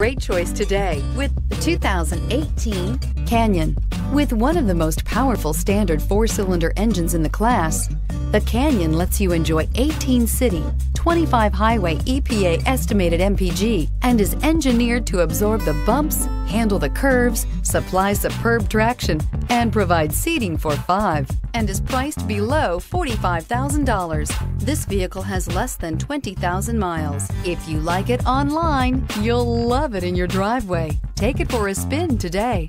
Great choice today with the 2018 Canyon. With one of the most powerful standard four cylinder engines in the class, the Canyon lets you enjoy 18 city, 25 highway EPA estimated MPG and is engineered to absorb the bumps, handle the curves, supply superb traction, and provide seating for five, and is priced below $45,000. This vehicle has less than 20,000 miles. If you like it online, you'll love it in your driveway. Take it for a spin today.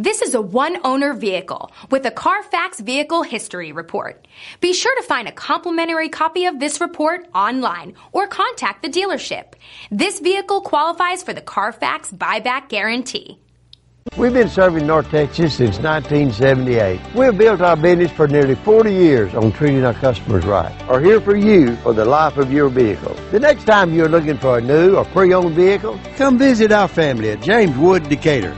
This is a one owner vehicle with a Carfax vehicle history report. Be sure to find a complimentary copy of this report online or contact the dealership. This vehicle qualifies for the Carfax buyback guarantee. We've been serving North Texas since 1978. We've built our business for nearly 40 years on treating our customers right. Are here for you for the life of your vehicle. The next time you're looking for a new or pre-owned vehicle, come visit our family at James Wood Decatur.